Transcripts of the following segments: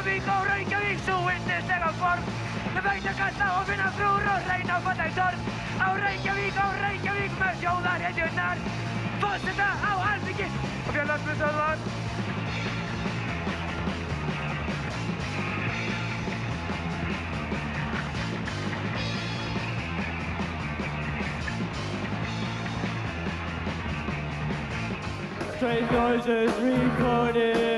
Reykjavík og Reykjavík súinni steg á form frúr og reyna í Á Reykjavík og Reykjavík með sjóðar á Alþingi og fjarlagsmyndsöðvar Strange noises recorded.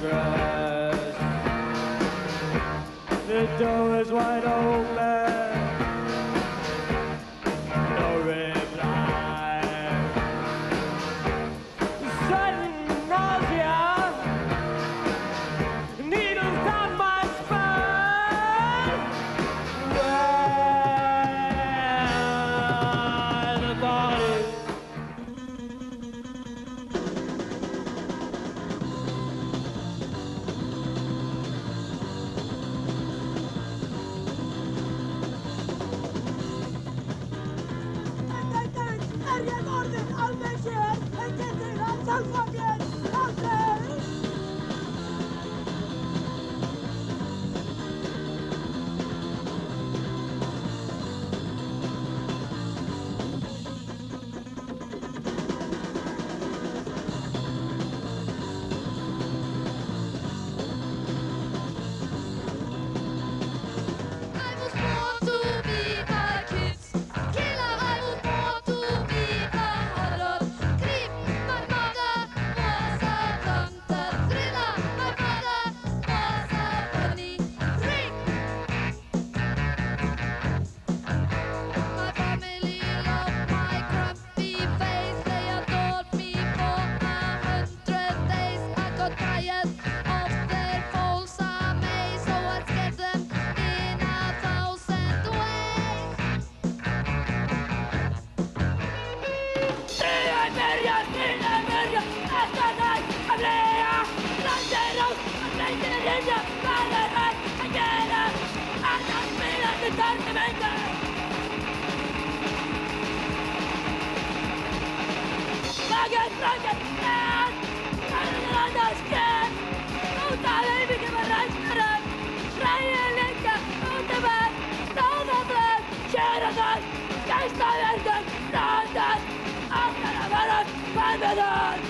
grass. The door is wide open. Alfa meterte, venga. Magen, Magen, Stern! Aneinander stehen! Und alle ewige Bereitschaft! Freie Linke, Unterwelt, Donnerbrand, Scherenland, Geisterwerden, Randern, Auf der Welt, Palmenland!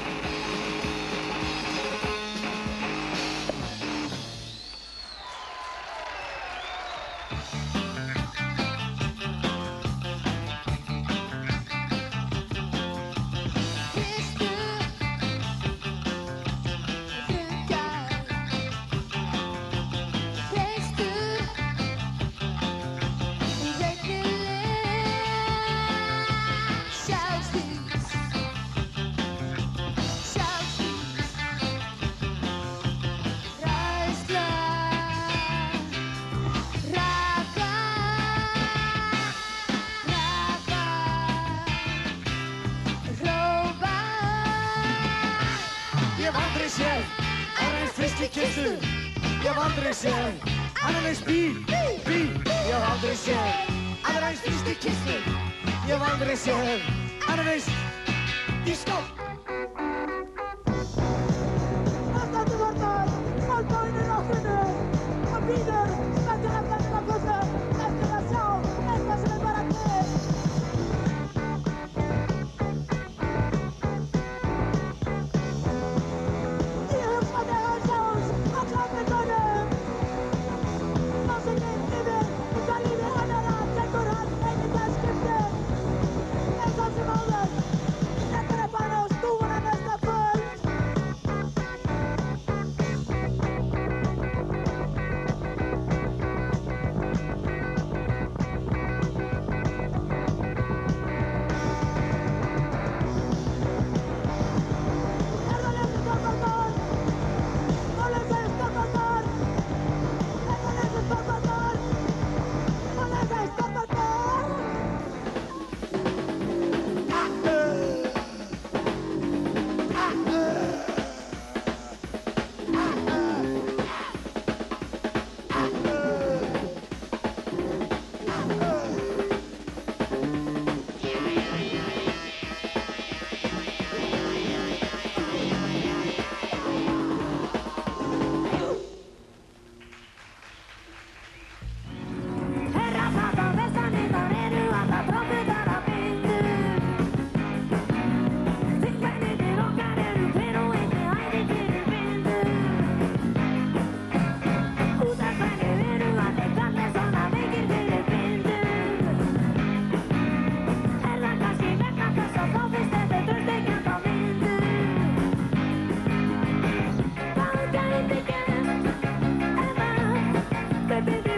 aldrei kistu, ég hef aldrei séð Annan eins bí, bí, ég hef aldrei séð Annan eins fyrstu kistu, ég hef aldrei séð Annan eins diskó baby.